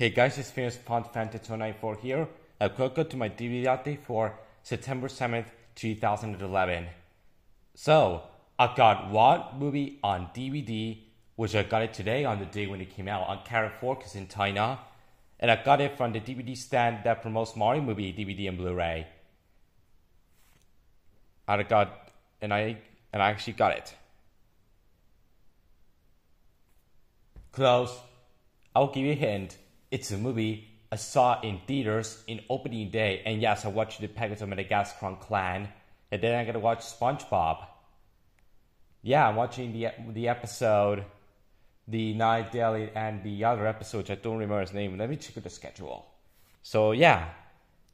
Hey guys, it's Famous Font Fantasy 294 here. A quick to my DVD update for September 7th, 2011. So, I got one movie on DVD, which I got it today on the day when it came out on Carrefour in China. And I got it from the DVD stand that promotes Mario movie DVD and Blu-ray. I got and I and I actually got it. Close. I'll give you a hint. It's a movie I saw in theaters in opening day, and yes, I watched the Pegasus Madagascar Clan, and then I gotta watch SpongeBob. Yeah, I'm watching the the episode, the Night Daily, and the other episodes. I don't remember his name. Let me check the schedule. So yeah.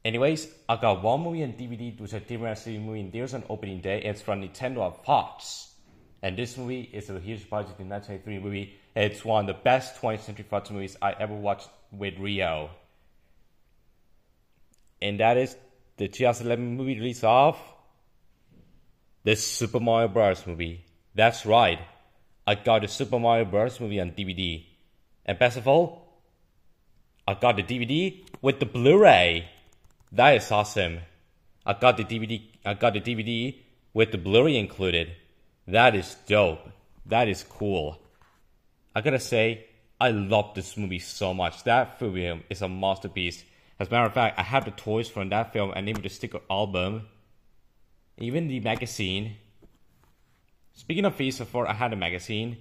Anyways, I got one movie on DVD which I didn't see movie in theaters on opening day. It's from Nintendo and Fox. And this movie is a huge budget in 1993 movie. It's one of the best 20th Century Fox movies I ever watched with Rio. And that is the 2011 movie release of the Super Mario Bros. movie. That's right. I got the Super Mario Bros. movie on DVD. And best of all, I got the DVD with the Blu-ray. That is awesome. I got the DVD I got the DVD with the Blu-ray included. That is dope. That is cool. I gotta say, I love this movie so much. That film is a masterpiece. As a matter of fact, I have the toys from that film and even the sticker album, even the magazine. Speaking of Phase 4, I had a magazine.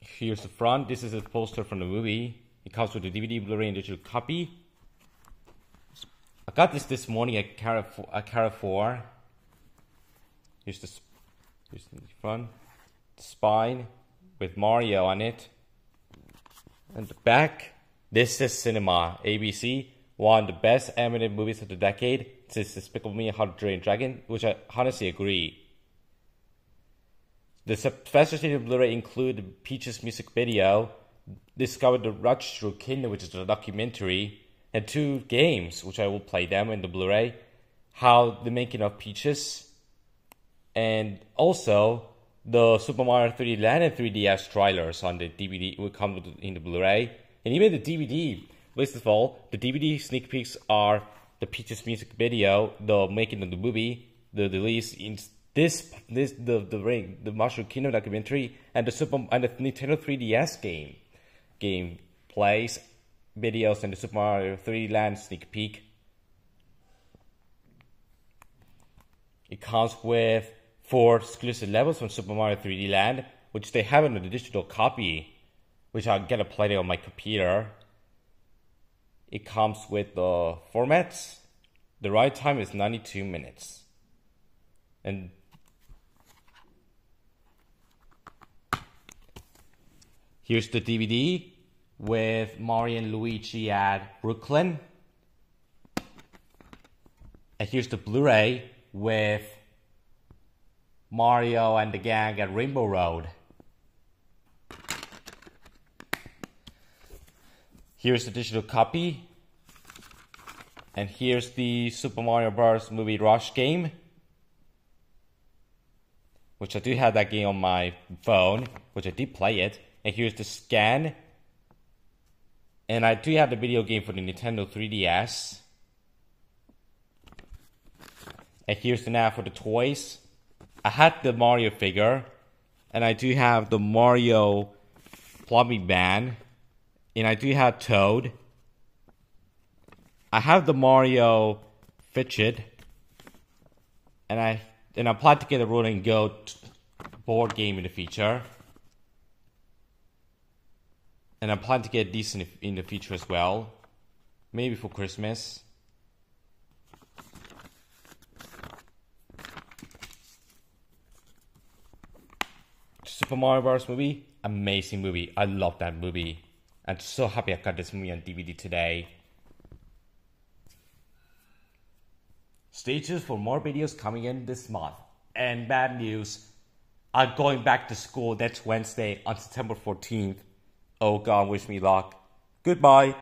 Here's the front. This is a poster from the movie. It comes with the DVD, Blu-ray, and digital copy. I got this this morning at Carrefour. Here's the, here's the front, spine with Mario on it. And the back, this is Cinema, ABC, one of the best animated movies of the decade since Despicable Me and How to Train Dragon, which I honestly agree. The special edition Blu-ray include Peach's music video, discovered the Rush Through Kingdom, which is a documentary, and two games, which I will play them in the Blu-ray. How the making of Peaches, and also the Super Mario 3D Land and 3DS trailers on the DVD will come in the Blu-ray, and even the DVD. First of all, the DVD sneak peeks are the Peaches music video, the making of the movie, the release in this this the the ring, the Mushroom Kingdom documentary, and the Super and the Nintendo 3DS game, game plays, videos, and the Super Mario 3D Land sneak peek. It comes with four exclusive levels from Super Mario 3D Land, which they have in the digital copy, which I'll get to play on my computer. It comes with the formats. The ride time is 92 minutes. And here's the DVD with Mario and Luigi at Brooklyn. And here's the Blu-ray with Mario and the gang at Rainbow Road. Here's the digital copy. And here's the Super Mario Bros. movie Rush game. Which I do have that game on my phone, which I did play it. And here's the scan. And I do have the video game for the Nintendo 3DS. And here's the nav for the toys. I had the Mario figure, and I do have the Mario plumbing band, and I do have Toad. I have the Mario fidget, and I and I plan to get a Rolling Goat board game in the future. And I plan to get these in the, in the future as well, maybe for Christmas. Super Mario Bros. movie, amazing movie. I love that movie. I'm so happy I got this movie on DVD today. Stay tuned for more videos coming in this month. And bad news, I'm going back to school next Wednesday on September 14th. Oh God, wish me luck. Goodbye.